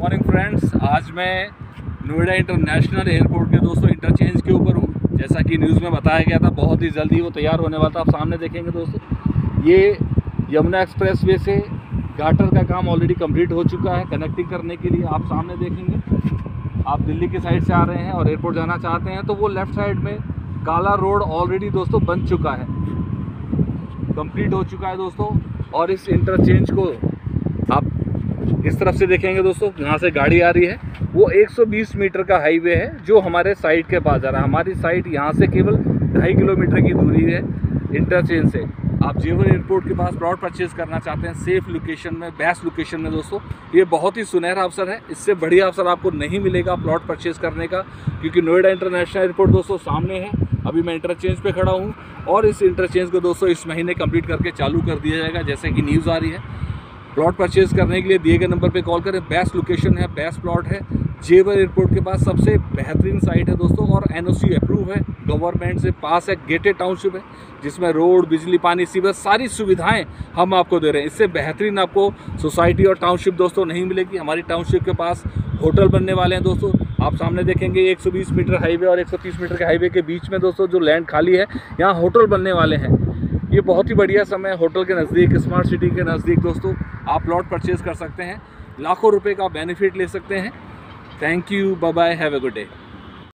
Morning friends आज मैं Noida international airport के दोस्तों इंटरचेंज के ऊपर हूँ। जैसा कि न्यूज़ में बताया गया था, बहुत ही जल्दी वो तैयार होने वाला था। आप सामने देखेंगे दोस्तों, ये यमुना एक्सप्रेस वे से गाटर का काम ऑलरेडी कंप्लीट हो चुका है कनेक्टिंग करने के लिए। आप सामने देखेंगे, आप दिल्ली की साइड से आ रहे हैं और एयरपोर्ट जाना चाहते हैं तो वो लेफ़्ट साइड में काला रोड ऑलरेडी दोस्तों बन चुका है। कंप्लीट हो चुका है दोस्तों और इस इंटरचेंज को आप इस तरफ़ से देखेंगे दोस्तों, यहाँ से गाड़ी आ रही है। वो 120 मीटर का हाईवे है, जो हमारे साइड के पास जा रहा है। हमारी साइड यहाँ से केवल ढाई किलोमीटर की दूरी है इंटरचेंज से। आप जेवर एयरपोर्ट के पास प्लॉट परचेज करना चाहते हैं, सेफ़ लोकेशन में, बेस्ट लोकेशन में दोस्तों, ये बहुत ही सुनहरा अवसर है। इससे बढ़िया अवसर आपको नहीं मिलेगा प्लॉट परचेज करने का, क्योंकि नोएडा इंटरनेशनल एयरपोर्ट दोस्तों सामने है। अभी मैं इंटरचेंज पे खड़ा हूँ और इस इंटरचेंज को दोस्तों इस महीने कंप्लीट करके चालू कर दिया जाएगा, जैसे कि न्यूज़ आ रही है। प्लॉट परचेज करने के लिए दिए गए नंबर पे कॉल करें। बेस्ट लोकेशन है बेस्ट प्लॉट है। जेवर एयरपोर्ट के पास सबसे बेहतरीन साइट है दोस्तों और एनओसी अप्रूव है। गवर्नमेंट से पास है गेटेड टाउनशिप है, जिसमें रोड बिजली, पानी सीवर सारी सुविधाएँ हम आपको दे रहे हैं। इससे बेहतरीन आपको सोसाइटी और टाउनशिप दोस्तों नहीं मिलेगी। हमारी टाउनशिप के पास होटल बनने वाले हैं दोस्तों। आप सामने देखेंगे 120 मीटर हाईवे और 130 मीटर के हाईवे के बीच में दोस्तों जो लैंड खाली है, यहाँ होटल बनने वाले हैं। ये बहुत ही बढ़िया समय होटल के नज़दीक स्मार्ट सिटी के नज़दीक। दोस्तों, आप प्लॉट परचेज़ कर सकते हैं। लाखों रुपये का बेनिफिट ले सकते हैं। Thank you bye have a good day